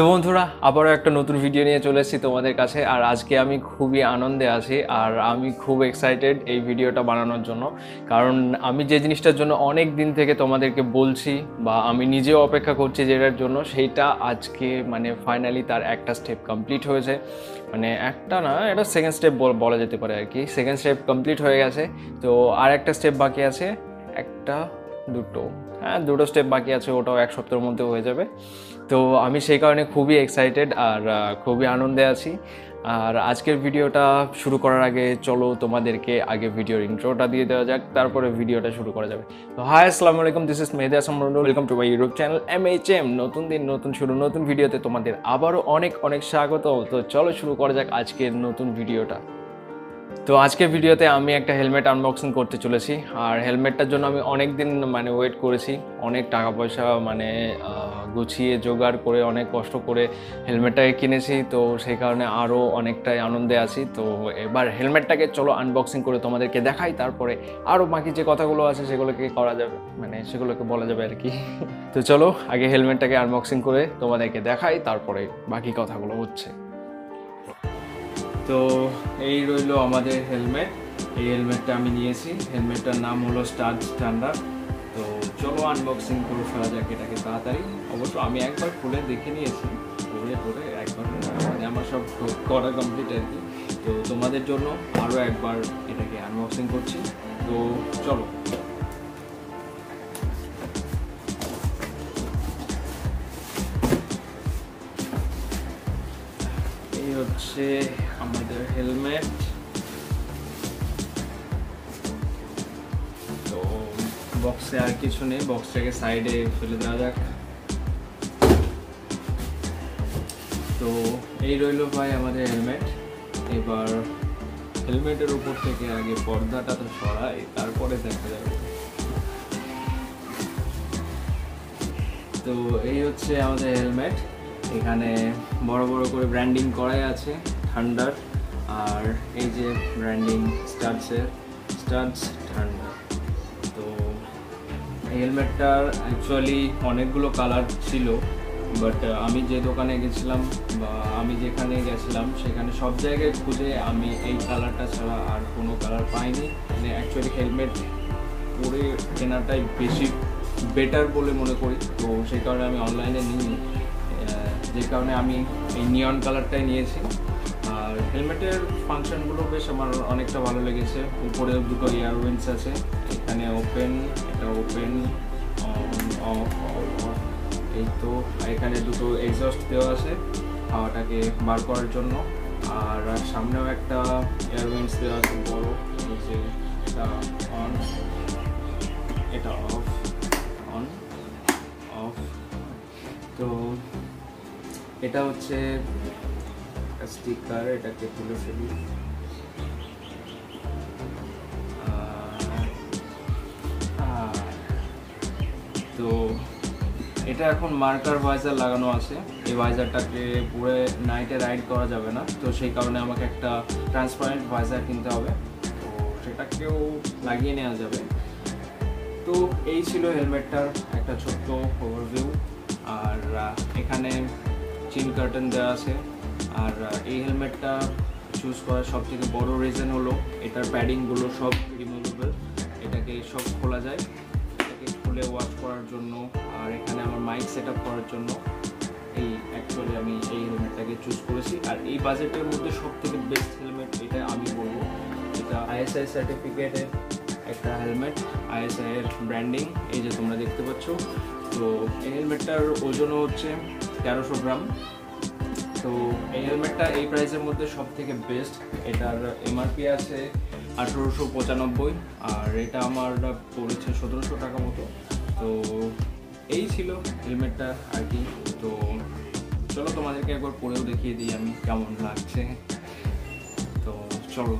তো বন্ধুরা, আবারও একটা নতুন ভিডিও নিয়ে চলে এসেছি তোমাদের কাছে। আর আজকে আমি খুবই আনন্দে আছি আর আমি খুব এক্সাইটেড এই ভিডিওটা বানানোর জন্য। কারণ আমি যে জিনিসটার জন্য অনেক দিন থেকে তোমাদেরকে বলছি বা আমি নিজেও অপেক্ষা করছি যেটার জন্য, সেইটা আজকে মানে ফাইনালি তার একটা স্টেপ কমপ্লিট হয়েছে। মানে একটা না, এটা সেকেন্ড স্টেপ বলা যেতে পারে আর কি। সেকেন্ড স্টেপ কমপ্লিট হয়ে গেছে। তো আর একটা স্টেপ বাকি আছে। একটা দুটো। হ্যাঁ দুটো স্টেপ বাকি আছে, ওটাও এক সপ্তাহের মধ্যে হয়ে যাবে। তো আমি সেই কারণে খুবই এক্সাইটেড আর খুবই আনন্দে আছি। আর আজকের ভিডিওটা শুরু করার আগে চলো তোমাদেরকে আগে ভিডিওর ইন্ট্রোটা দিয়ে দেওয়া যাক, তারপরে ভিডিওটা শুরু করা যাবে। তো হাই আসসালামু আলাইকুম this is Mehedi Asam welcome to my YouTube channel M H M নতুন দিন, নতুন শুরু, নতুন ভিডিওতে তোমাদের আবারও অনেক অনেক স্বাগত। তো চলো শুরু করা যাক আজকের নতুন ভিডিওটা। তো আজকের ভিডিওতে আমি একটা হেলমেট আনবক্সিং করতে চলেছি। আর হেলমেটটার জন্য আমি অনেক দিন মানে ওয়েট করেছি। অনেক টাকা পয়সা মানে গুছিয়ে, জোগাড় করে, অনেক কষ্ট করে হেলমেটটাকে কিনেছি। তো সেই কারণে আরও অনেকটাই আনন্দে আছি। তো এবার হেলমেটটাকে চলো আনবক্সিং করে তোমাদেরকে দেখাই। তারপরে আরও বাকি যে কথাগুলো আছে, সেগুলোকে করা যাবে। মানে সেগুলোকে বলা যাবে আর কি। তো চলো আগে হেলমেটটাকে আনবক্সিং করে তোমাদেরকে দেখাই। তারপরে বাকি কথাগুলো হচ্ছে। তো এই রইল আমাদের হেলমেট এই হেলমেটটা আমি নিয়েছি। হেলমেটটার নাম হলো স্টার স্ট্যান্ডার্ড তো চলো আনবক্সিং করে ফেলা যাক এটাকে তাড়াতাড়ি। অবশ্য আমি একবার খুলে দেখে নিয়েছি। পরে পরে একবার মানে আমার সব করা কমপ্লিট আর কি। তো তোমাদের জন্য আরও একবার এটাকে আনবক্সিং করছি। তো চলো। হচ্ছে আমাদের হেলমেট তো বক্সে আর কিছু নেই বক্সটাকে সাইডে ফেলে দেওয়া যাক। তো এই রইল ভাই আমাদের হেলমেট এবার হেলমেটের উপর থেকে আগে পর্দাটা তো সরাই, তারপরে দেখা যাবে। তো এই হচ্ছে আমাদের হেলমেট এখানে বড় বড় করে ব্র্যান্ডিং করাই আছে ঠান্ডার আর এই যে ব্র্যান্ডিং স্টাডসের স্টাডস ঠান্ডার তো হেলমেটটার অ্যাকচুয়ালি অনেকগুলো কালার ছিল বাট আমি যে দোকানে গেছিলাম বা আমি যেখানে গেছিলাম, সেখানে সব জায়গায় খুঁজে আমি এই কালারটা ছাড়া আর কোনো কালার পাইনি। মানে অ্যাকচুয়ালি হেলমেট পরে কেনাটাই বেশি বেটার বলে মনে করি। তো সেই কারণে আমি অনলাইনে নিই যে কারণে আমি এই নিয়ন কালারটাই নিয়েছি। আর হেলমেটের ফাংশনগুলো বেশ আমার অনেকটা ভালো লেগেছে। উপরে দুটো ইয়ার উইন্স আছে, এখানে ওপেন এটা ওপেন এই তো এখানে দুটো এক্সস্ট দেওয়া আছে হাওয়াটাকে বার করার জন্য। আর সামনেও একটা এয়ার উইন্স দেওয়া আছে, বড় যে এটা অন এটা অফ অন অফ তো এটা হচ্ছে স্টিকার এটাকে তুলে ফেলি। তো এটা এখন মার্কার ভাইজার লাগানো আছে। এই ভাইজারটাকে পুরো নাইটে রাইড করা যাবে না। তো সেই কারণে আমাকে একটা ট্রান্সপারেন্ট ভাইজার কিনতে হবে। তো সেটাকেও লাগিয়ে নেওয়া যাবে। তো এই ছিল হেলমেটটার একটা ছোট্ট ওভারভিউ আর এখানে চিন কার্টন দেওয়া আছে। আর এই হেলমেটটা চুজ করার সব থেকে বড় রিজন হলো, এটার প্যাডিংগুলো সব রিমুভেবল এটাকে সব খোলা যায়। এটাকে খুলে ওয়াশ করার জন্য, আর এখানে আমার মাইক সেট করার জন্য এই অ্যাকচুয়ালি আমি এই হেলমেটটাকে চুজ করেছি। আর এই বাজেটের মধ্যে সব থেকে বেস্ট হেলমেট এটা আমি বলব, এটা আইএসআই সার্টিফিকেটের একটা হেলমেট আইএসআই এর ব্র্যান্ডিং এই যে তোমরা দেখতে পাচ্ছ। তো এই হেলমেটটার ওজনও হচ্ছে তেরোশো গ্রাম। তো এই হেলমেটটা এই প্রাইসের মধ্যে সব থেকে বেস্ট এটার এমআরপি আছে আঠেরোশো পঁচানব্বই, আর এটা আমার পড়েছে সতেরোশো টাকা মতো। তো এই ছিল হেলমেটটা আর কি। তো চলো তোমাদেরকে একবার পরেও দেখিয়ে দিই আমি কেমন লাগছে। তো চলো।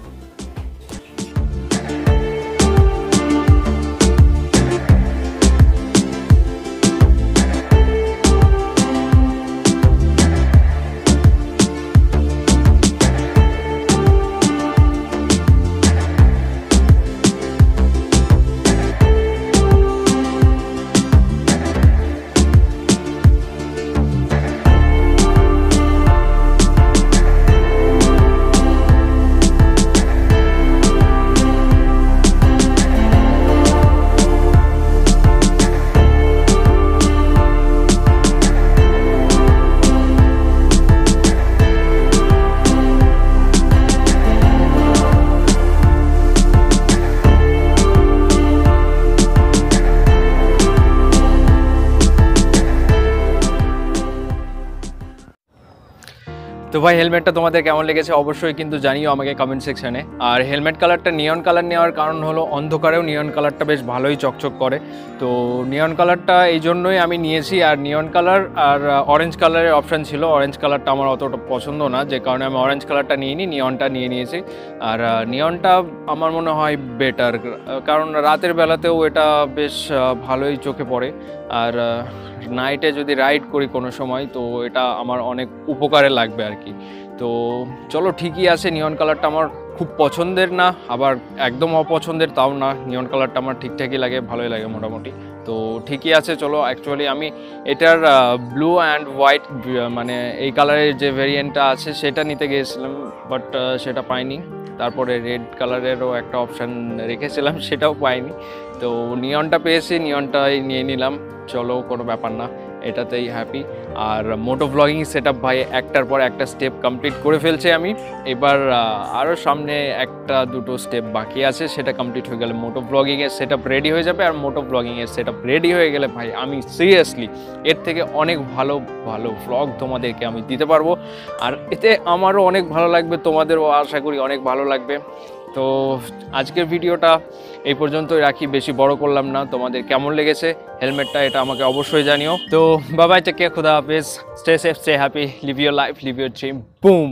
তো ভাই হেলমেটটা তোমাদের কেমন লেগেছে অবশ্যই কিন্তু জানিও আমাকে কমেন্ট সেকশনে আর হেলমেট কালারটা নিয়ন কালার নেওয়ার কারণ হলো অন্ধকারেও নিয়ন কালারটা বেশ ভালোই চকচক করে। তো নিয়ন কালারটা এই জন্যই আমি নিয়েছি, আর নিয়ন কালার আর অরেঞ্জ কালারের অপশান ছিল। অরেঞ্জ কালারটা আমার অতটা পছন্দ না, যে কারণে আমি অরেঞ্জ কালারটা নিয়ে নিই নিয়নটা নিয়ে নিয়েছি। আর নিয়নটা আমার মনে হয় বেটার কারণ রাতের বেলাতেও এটা বেশ ভালোই চোখে পড়ে। আর নাইটে যদি রাইড করি কোনো সময়, তো এটা আমার অনেক উপকারে লাগবে আর কি। তো চলো ঠিকই আছে নিয়ন কালারটা আমার খুব পছন্দের না, আবার একদম অপছন্দের তাও না নিয়ন কালারটা আমার ঠিকঠাকই লাগে, ভালোই লাগে মোটামুটি। তো ঠিকই আছে, চলো অ্যাকচুয়ালি আমি এটার ব্লু অ্যান্ড হোয়াইট মানে এই কালারের যে ভেরিয়েন্টটা আছে, সেটা নিতে গিয়েছিলাম বাট সেটা পাইনি। তারপরে রেড কালারেরও একটা অপশান রেখেছিলাম, সেটাও পাইনি। তো নিয়নটা পেয়েছি নিয়নটাই নিয়ে নিলাম। চলো, কোনো ব্যাপার না, এটাতেই হ্যাপি আর মোটো ব্লগিং সেট ভাই, একটার পর একটা স্টেপ কমপ্লিট করে ফেলছে আমি। এবার আরও সামনে একটা, দুটো স্টেপ বাকি আছে, সেটা কমপ্লিট হয়ে গেলে মোটো ব্লগিংয়ের সেট আপ রেডি হয়ে যাবে। আর মোটো ব্লগিংয়ের সেট রেডি হয়ে গেলে ভাই, আমি সিরিয়াসলি এর থেকে অনেক ভালো ভালো ভ্লগ তোমাদেরকে আমি দিতে পারব। আর এতে আমারও অনেক ভালো লাগবে, তোমাদেরও আশা করি অনেক ভালো লাগবে। তো আজকের ভিডিওটা এই পর্যন্তই রাখি, বেশি বড় করলাম না। তোমাদের কেমন লেগেছে? হেলমেটটা এটা আমাকে অবশ্যই জানিও। তো বাবাই টেক কেয়ার খুদা হাফেজ। Stay safe stay happy live your life live your dream boom